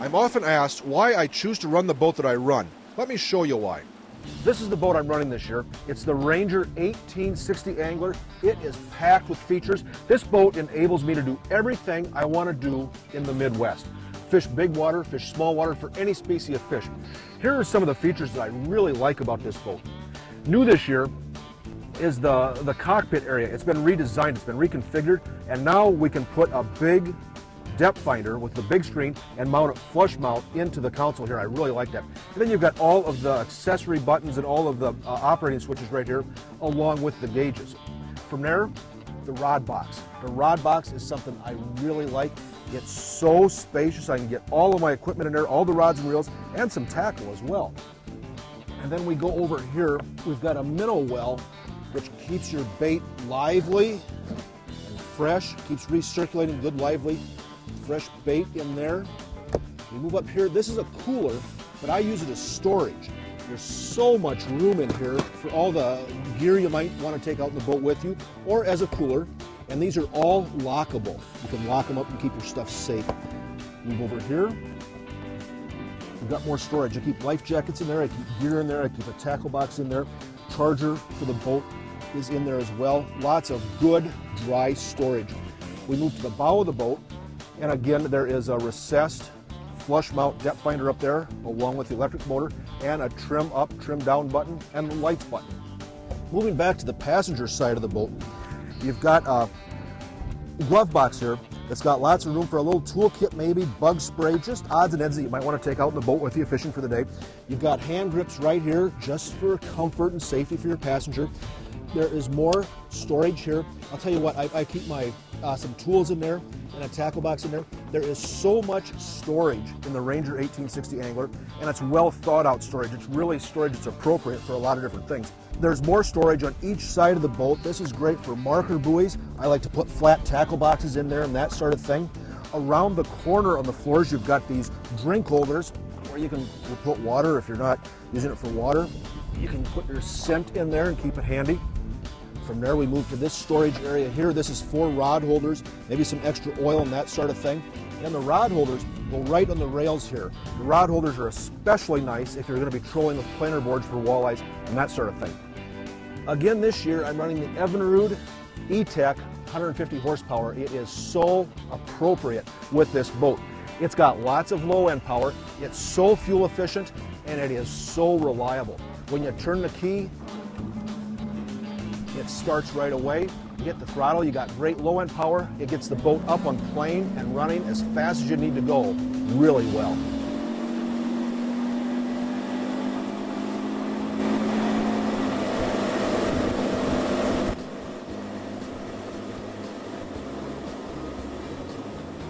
I'm often asked why I choose to run the boat that I run. Let me show you why. This is the boat I'm running this year. It's the Ranger 1860 Angler. It is packed with features. This boat enables me to do everything I want to do in the Midwest. Fish big water, fish small water for any species of fish. Here are some of the features that I really like about this boat. New this year is the, the cockpit area. It's been redesigned, it's been reconfigured, and now we can put a big depth finder with the big screen and mount it flush mount into the console here. I really like that. And then you've got all of the accessory buttons and all of the uh, operating switches right here along with the gauges. From there, the rod box. The rod box is something I really like. It's so spacious. I can get all of my equipment in there, all the rods and reels, and some tackle as well. And then we go over here, we've got a minnow well, which keeps your bait lively and fresh, keeps recirculating good, lively fresh bait in there. We move up here. This is a cooler, but I use it as storage. There's so much room in here for all the gear you might want to take out in the boat with you, or as a cooler. And these are all lockable. You can lock them up and keep your stuff safe. Move over here. We've got more storage. I keep life jackets in there. I keep gear in there. I keep a tackle box in there. Charger for the boat is in there as well. Lots of good dry storage. We move to the bow of the boat. And again, there is a recessed flush mount depth finder up there, along with the electric motor, and a trim up, trim down button, and the lights button. Moving back to the passenger side of the boat, you've got a glove box here that's got lots of room for a little toolkit, maybe bug spray, just odds and ends that you might want to take out in the boat with you fishing for the day. You've got hand grips right here just for comfort and safety for your passenger. There is more storage here. I'll tell you what, I, I keep my uh, some tools in there and a tackle box in there. There is so much storage in the Ranger 1860 Angler, and it's well thought out storage. It's really storage that's appropriate for a lot of different things. There's more storage on each side of the boat. This is great for marker buoys. I like to put flat tackle boxes in there and that sort of thing. Around the corner on the floors, you've got these drink holders where you can put water if you're not using it for water. You can put your scent in there and keep it handy. From there, we move to this storage area here. This is four rod holders, maybe some extra oil and that sort of thing. And the rod holders go right on the rails here. The rod holders are especially nice if you're going to be trolling with planer boards for walleyes and that sort of thing. Again, this year, I'm running the Evinrude E-TEC 150 horsepower. It is so appropriate with this boat. It's got lots of low end power, it's so fuel efficient, and it is so reliable. When you turn the key, it starts right away. You get the throttle, you got great low end power. It gets the boat up on plane and running as fast as you need to go really well.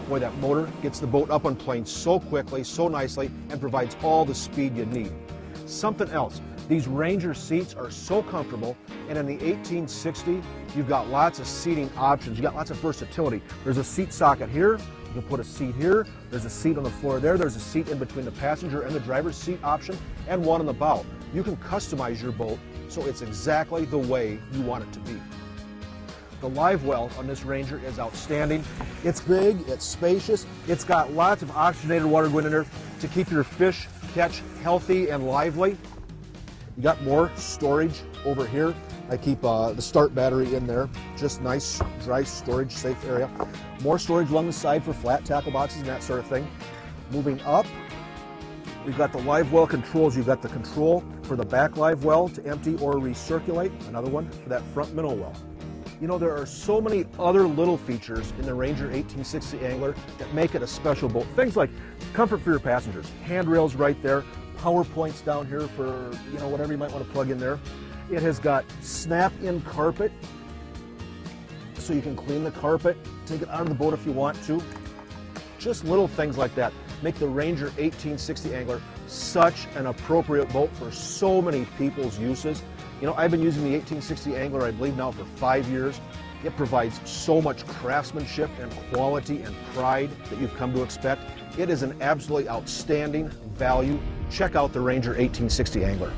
Boy, that motor gets the boat up on plane so quickly, so nicely, and provides all the speed you need. Something else, these Ranger seats are so comfortable, and in the 1860, you've got lots of seating options. You've got lots of versatility. There's a seat socket here. You can put a seat here. There's a seat on the floor there. There's a seat in between the passenger and the driver's seat option, and one on the bow. You can customize your boat so it's exactly the way you want it to be. The live well on this Ranger is outstanding. It's big, it's spacious, it's got lots of oxygenated water going in there to keep your fish catch healthy and lively. You got more storage over here. I keep uh, the start battery in there. Just nice, dry storage, safe area. More storage along the side for flat tackle boxes and that sort of thing. Moving up, we've got the live well controls. You've got the control for the back live well to empty or recirculate. Another one for that front minnow well. You know, there are so many other little features in the Ranger 1860 Angler that make it a special boat. Things like comfort for your passengers, handrails right there, power points down here for, you know, whatever you might want to plug in there. It has got snap-in carpet, so you can clean the carpet, take it out of the boat if you want to. Just little things like that make the Ranger 1860 Angler such an appropriate boat for so many people's uses. You know, I've been using the 1860 Angler, I believe now for five years. It provides so much craftsmanship and quality and pride that you've come to expect. It is an absolutely outstanding value. Check out the Ranger 1860 Angler.